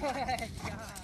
my God.